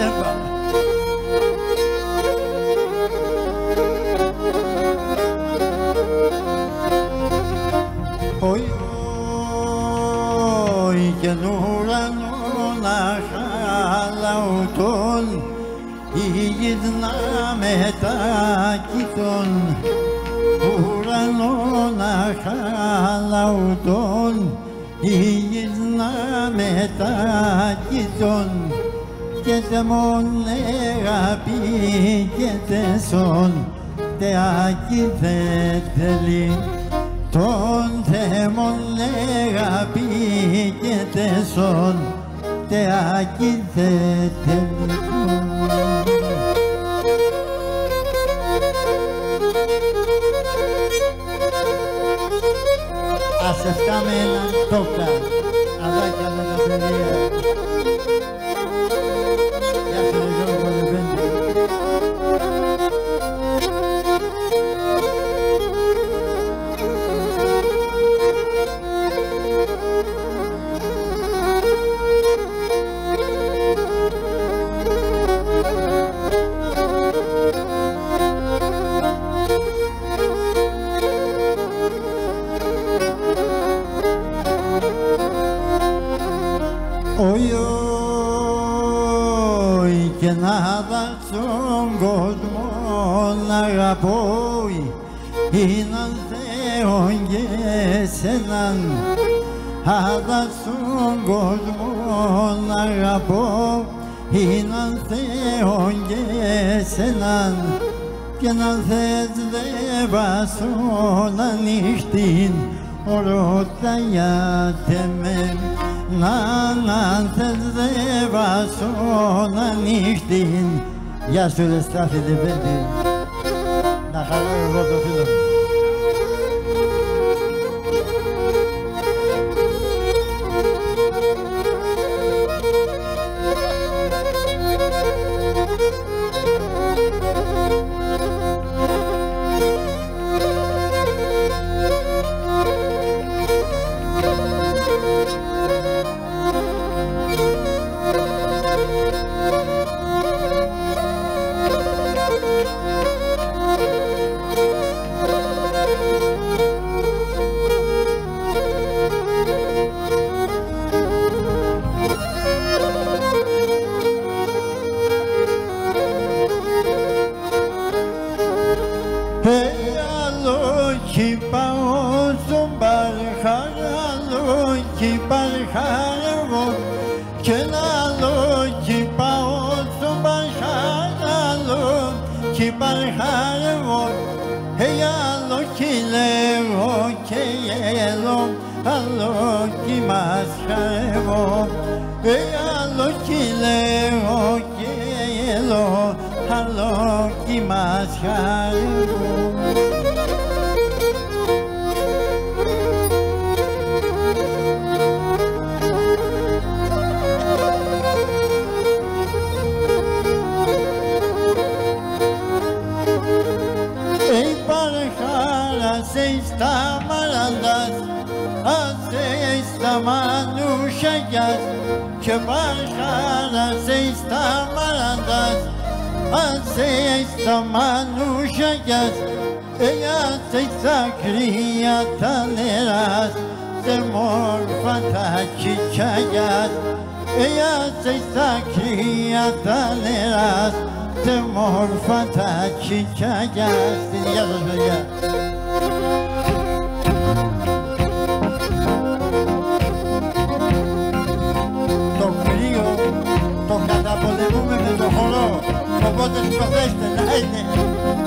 December. give the poi inante onge senan? Hada sun godmona rapo inante onge senan? Genelde basona niştin Orada ya temem Nanantezde basona niştin Ya şöyle estağfirullah ella se sacría taneras se morfata chichayas ella se sacría taneras se morfata chichayas y ya los veía Το καταπολεμούμε με το χορό, το πότε σκοτέστε να είναι.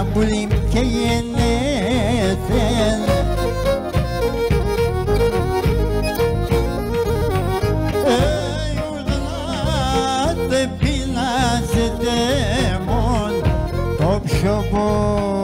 أبو الإمكين نازل أيوة بلا زدامون طب شبور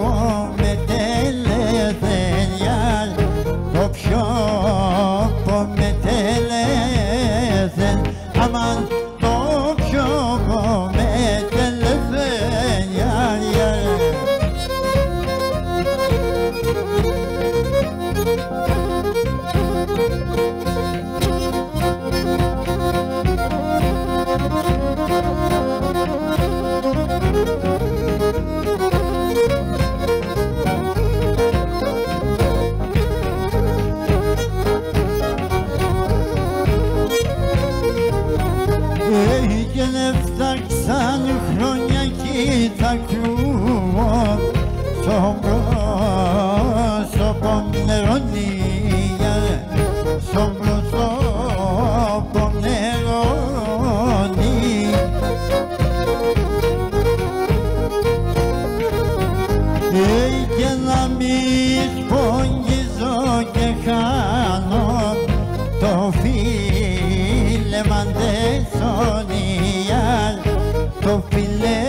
no.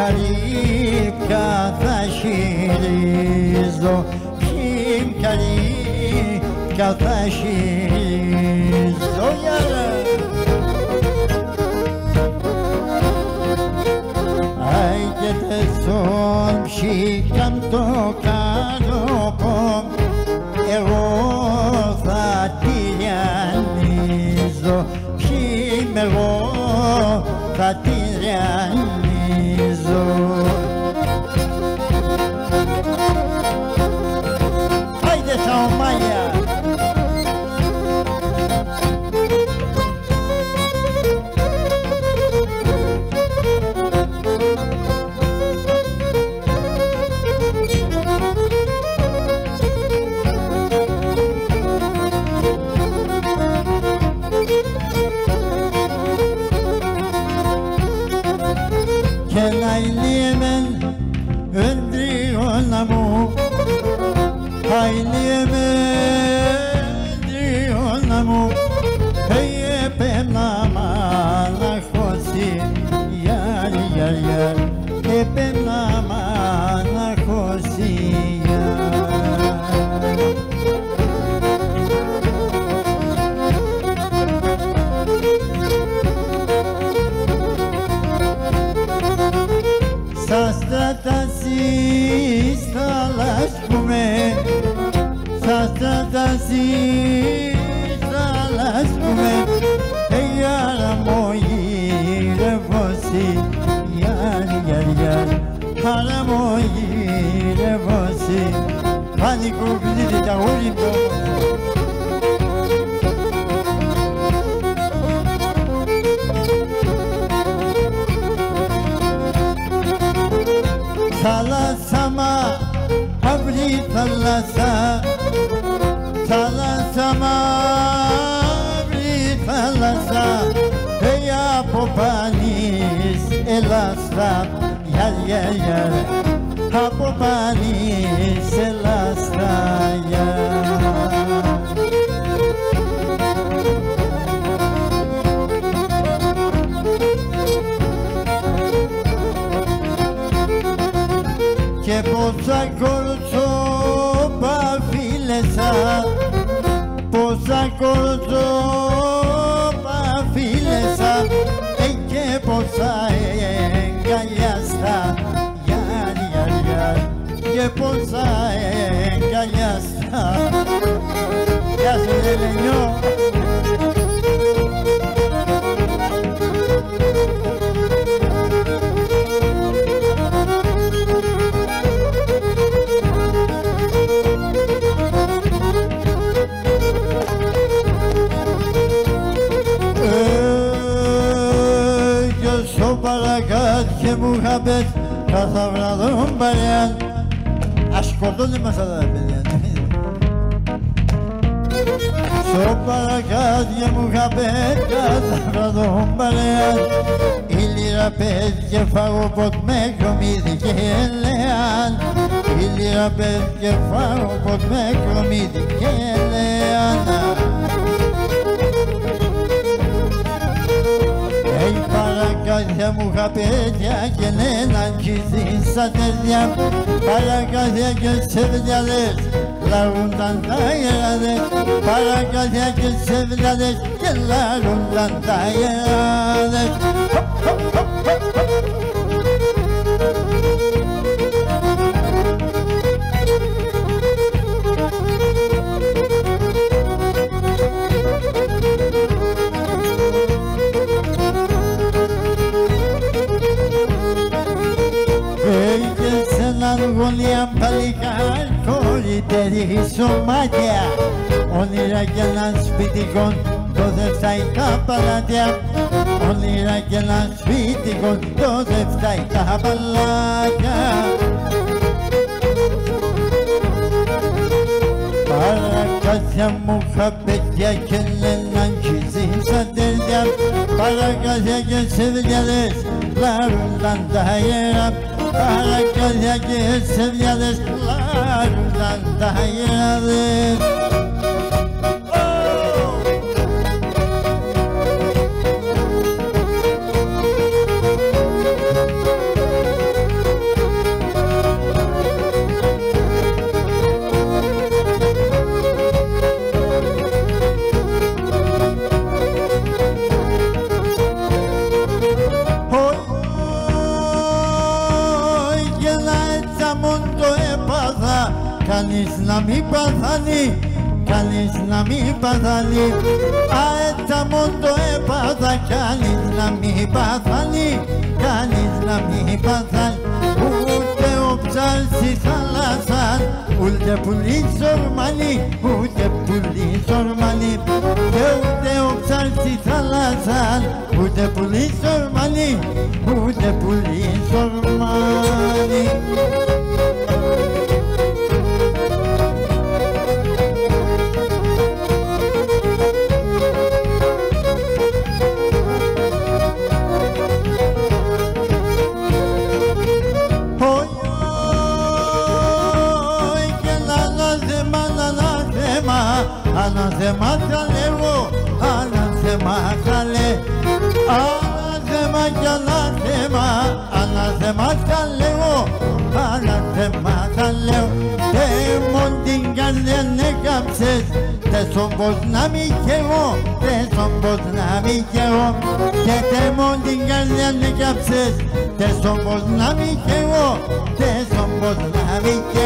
Και καλύπια θα χειρίζω. Ποιοι καλύπια θα χειρίζω Γιάρα Άιγεται στον ψυχαν το κάνω εγώ θα τη λιανίζω ποιοι είμαι εγώ θα τη λιανίζω soul. yeah. Παρακάτια μου είχα πες θα βραδόν παρέα Ας σκοτώνει μας αυτά τα παιδιά. Στο παρακάτια μου είχα πες θα βραδόν παρέα Η λίρα πες και φάγω ποτ με κρομίδι και ελέαν Η λίρα πες και φάγω ποτ με κρομίδι και ελέαν παρακάτια μου χαπέτια και έναν κιθίν στα τέτοια Παρακάτια και σεβδιάδες λαρούνταν τα γεράδες Παρακάτια και σεβδιάδες και λαρούνταν τα γεράδες σε έναν γωνία παλικάρ κολλητερή σωμάτια. Όνειρα και έναν σπιτικό το δεφτάει τα παλάτια Όνειρα και έναν σπιτικό το δεφτάει τα παλάτια Παρακάτια μου χαπέτια και λέναν κιζίν στα τέρια Παρακάτια και σεβιάδες λάρουνταν τα αέρα Παρακάτια και σεβιάδες λάρουνταν τα ανάθεμα καλέ Δαίμον την καρδιά έκαψες, δεν πως να μη κι εγώ, δεν πως να μη κι εγώ Και δαίμον την καρδιά έκαψες, δεν πως να μη κι εγώ, δεν πως να μη κι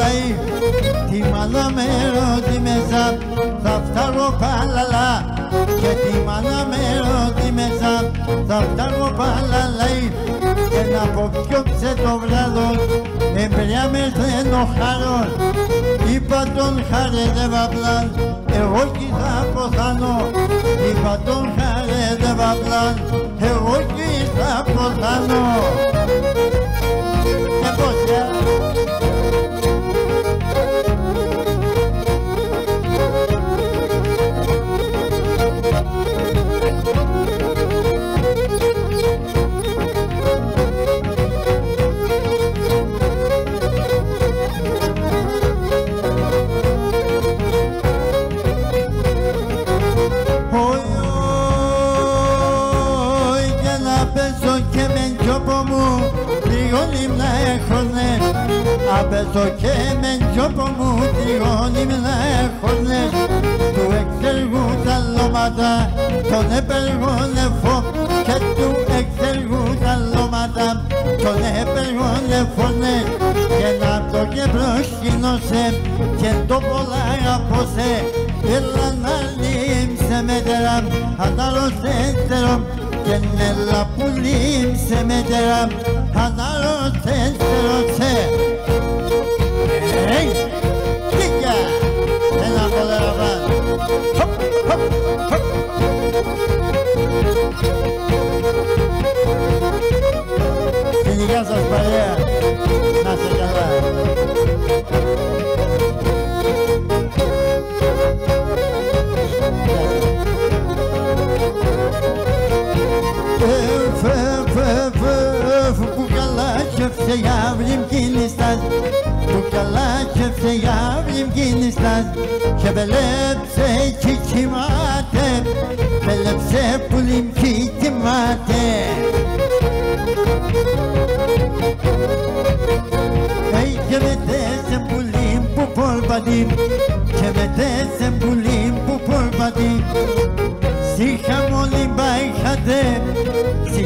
εγώ κολλάει Τη μάνα με ρώτη μέσα θα φτάρω παλαλά και τη μάνα με ρώτη μέσα θα φτάρω παλαλά και να αποπιώψε το βράδο εμπριά με στενό χάρο είπα τον χαρέδευα πλάν εγώ κι θα ποθάνω είπα τον χαρέδευα πλάν εγώ κι θα ποθάνω semederam Hazarol sesterom Cennella pullim semederam Hazarol sesterom se Hey! Dikya! Selam olarama Hop! Hop! Hop! Seni yaz az bari Nasıl? Και φταιά βρήμ κίνηστας και αύριο γίνηστας και βελέψε και κοιμάται. Βελέψε πουλίμ και κοιμάται. Και μετέσαι πουλίμ που πολπατεί και μετέσαι πουλίμ που πολπατεί Si χαμόλι μπαϊχατε, si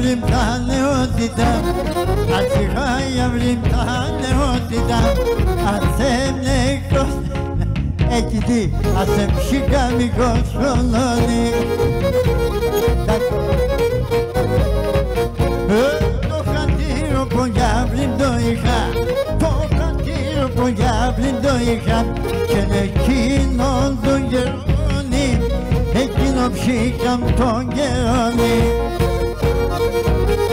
βρήμ τα νεότητα. Ατσιχά για βρήμ τα νεότητα. Ατσέ μνε εκτός Έκει τι, ατσέ ψυχα μικρός χρονώνει ε, Το χαντήρο που για βρήμ το είχα. Το χαντήρο που για βρήμ το είχα. Κι εν εκείνον τον καιρόνι Εκείνο ψυχα μ' τον καιρόνι Música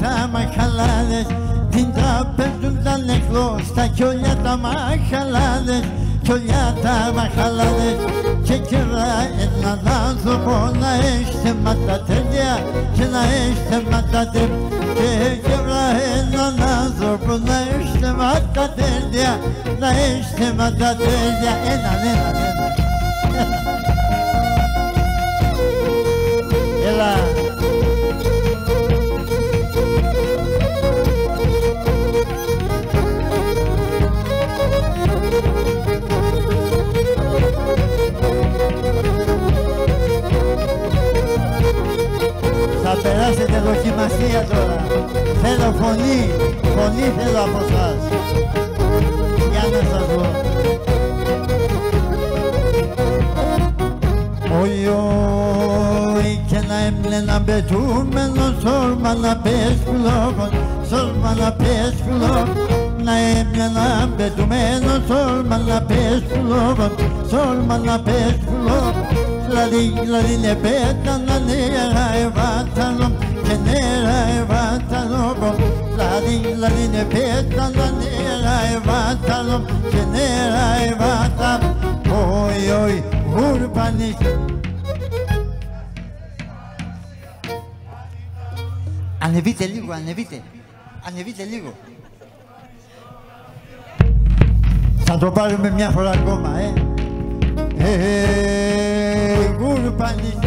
τα μαχαλάδες Την τραπέζουν τα νεκρό, στα κιόλια τα μαχαλάδες Κιόλια τα μαχαλάδες Και κερά έναν άνθρωπο να έχει ματατέλεια Και να έχει ματατέλεια Και κερά έναν άνθρωπο να έχει ματατέλεια Να έχει ματατέλεια Έναν, έναν, έναν Έλα. Θα περάσετε δοκιμασία τώρα. Θέλω φωνή, φωνή θέλω από εσάς. και να έμπλαινα πετούμενο σόρμα να πες φλόγον, σόρμα να πες φλόγον να έμπλαινα πετούμενο σόρμα να πες φλόγον, σόρμα να πες φλόγον δηλαδή, δηλαδή ne petana nera evatano che nera evatano δηλαδή, δηλαδή ne petana nera evatano che nera evatano oi oi urbanis Ανεβείτε λίγο, ανεβείτε. Ανεβείτε λίγο. Θα το πάρουμε μια φορά ακόμα, ε. Ε, γουρπανί.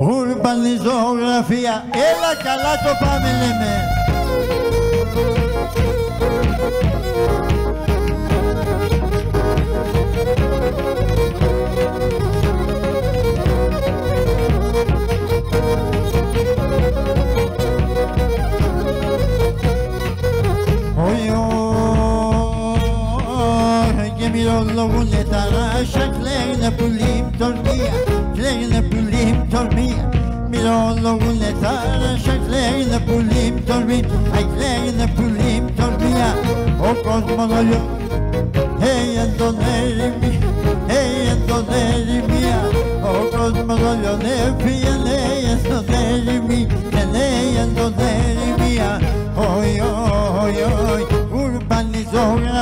Ουρμπανιζογραφία. Έλα καλά το πάμε λέμε. بالله نتراشق ليلة بليم تربية ليلة بليم تربية بالله نتراشق ليلة بليم تربية حق ليلة بليم تربية أقعد ملايين هي الدنيا هي الدنيا أقعد ملايين في ليلة الدنيا ليلة الدنيا Oy oy oy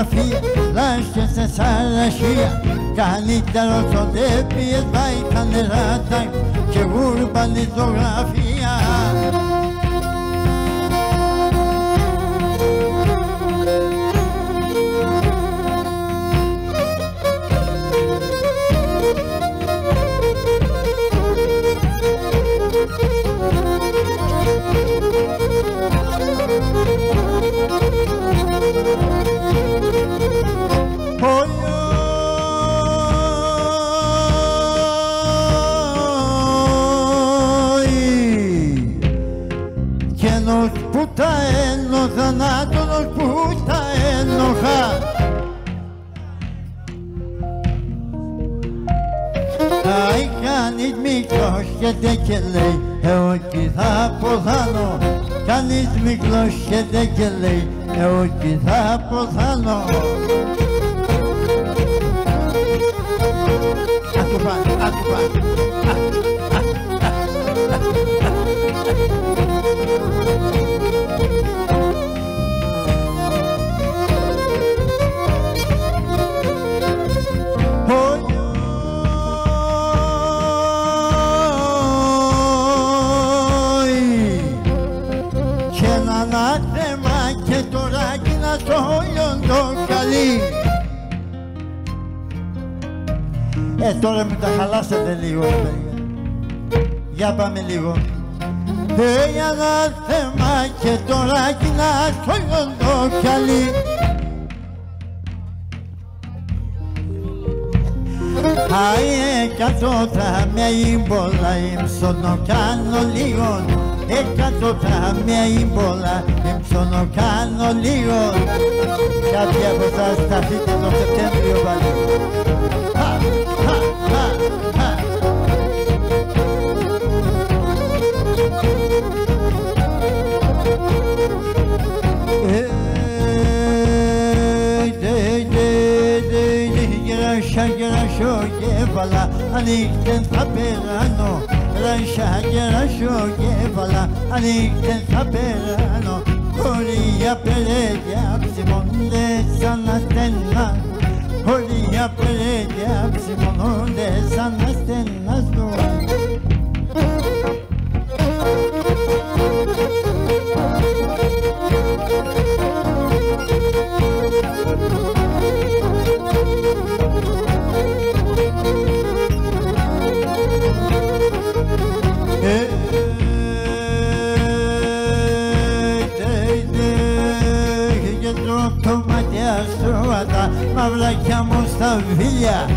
έφυγε, λέει εν τον έρημι, και λέει εν τον έρημια. Oi, oi, oi, ουρμπανιζογραφία σε θανάτων που τα ένοχα. Αι κανείς μικρός και και λέει εγώ κι θα ποθάνω Κανείς μικρός και λέει εγώ κι θα ποθάνω Άκου πάνε, άκου καλή. Ε, τώρα με τα χαλάσατε λίγο, παιδιά. Για πάμε λίγο. ένα θέμα και τώρα κοινά στο το καλή. Άι εκατό με ήμπολα ύψωνο κάνω λίγο Εκατό με ήμπολα ύψωνο κάνω λίγο. Κάποιοι από εσάς θα φύγετε τον Σεπτέμβριο πάλι. Γεράσω κέφαλα ανοίχτεν θα περάνω la shagira shoge bala alikten saperano Holiya pelea psimonde sana stenna Holiya pelea psimonde sana μαυράκια μου στα φίλια.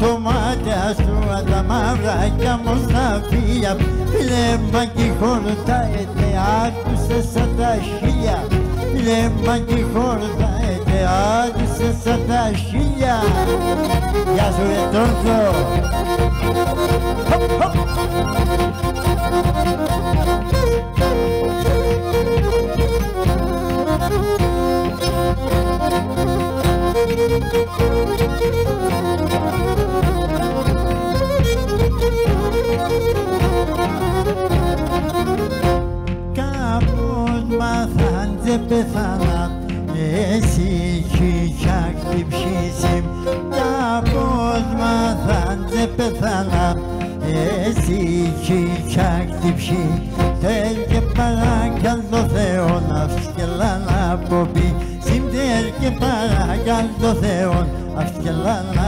Το μάτια σου τα μαυράκια μου στα φίλια. Φιλέμα κι χορτάεται άκουσε σαν τα χίλια. Φιλέμα κι χορτάεται άκουσε σαν τα χίλια. Γεια σου Ετόρθο Κάπως πεθάνα εσύ χίλια χτυψήσει Κάπως μάθαν και πεθάνα εσύ χίλια χτυψήσει Θέλ και παρακαλώ Θεό να σκελά να πει Συμπτέρ και παρακαλώ Θεό αυσκελά να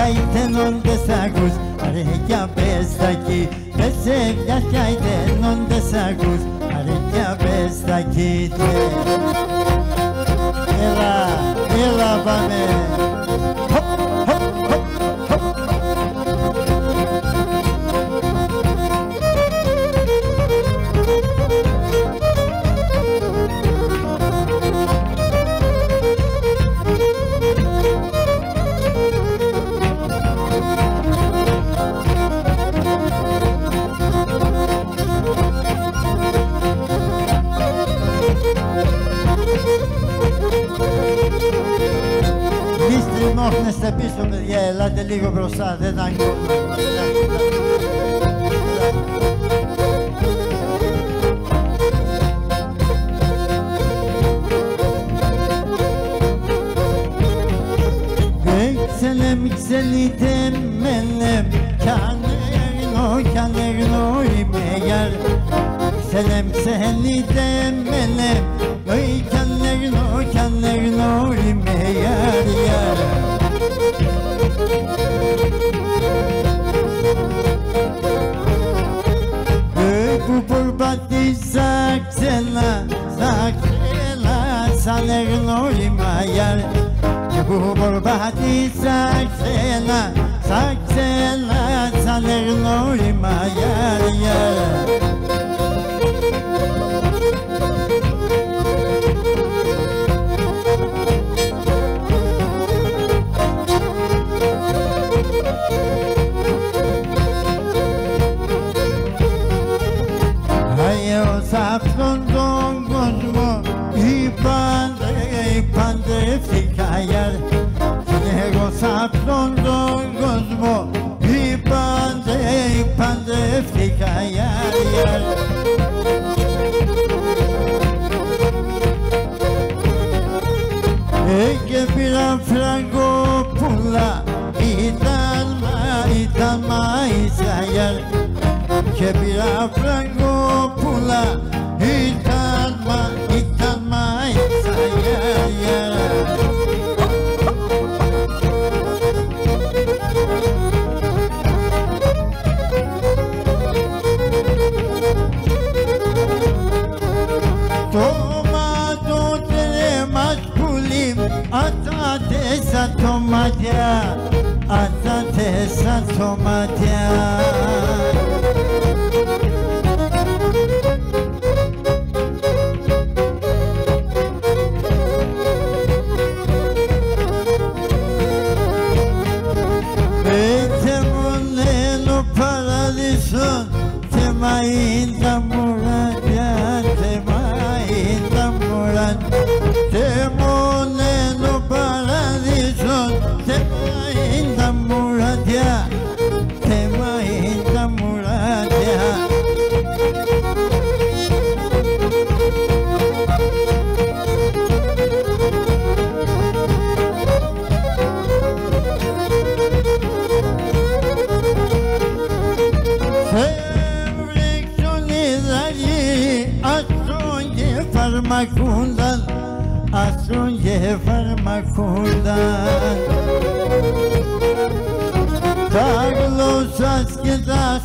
Και ήταν όντε σαγού. Αρέ για πεστακή. Δε σε μιας τα ήταν όντε σαγού. Αρέ για. Έλα, έλα, πάμε. Στριμώχνεστε πίσω παιδιά, ελάτε λίγο μπροστά, δεν θα Xelem xelitem menem Kanerno kanerno imeyer Xelem xelitem menem Oy kanerno kanerno imeyer yer Που περπατήσα ξένα, στα ξένα σαν γνώριμα και που περπατήσα ξένα, στα ξένα σαν γνώριμα αυτόν τον κόσμο acordar. Carlos, as que dá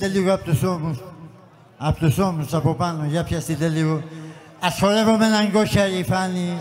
πιαστείτε λίγο από τους ώμους, από τους ώμους από πάνω, για πιαστείτε λίγο. Ασχολεύομαι έναν κόχια η φάνη.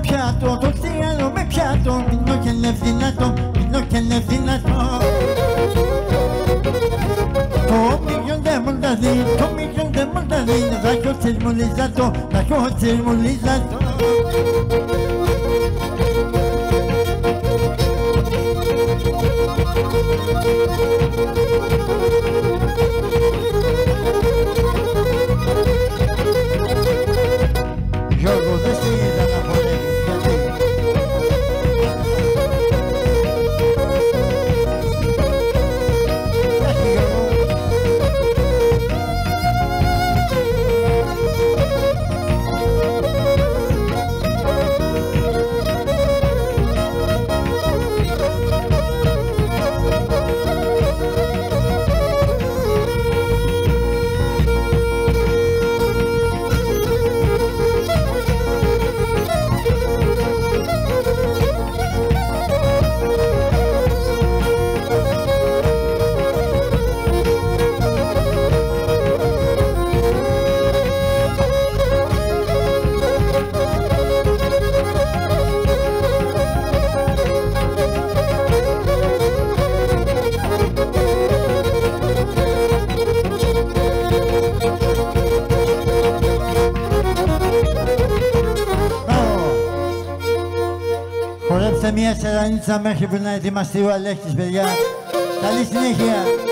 με πιάτο, το θύαλο με πιάτο Πεινώ και λευδυνατό, πεινώ και λευδυνατό Το μίλιον δε μονταδί, το μίλιον δε μονταδί Θα έχω τσιρμουλίζατο, θα έχω τσιρμουλίζατο Χορέψτε μια σερανίτσα μέχρι που να ετοιμαστεί ο Αλέξης, παιδιά. Καλή συνέχεια.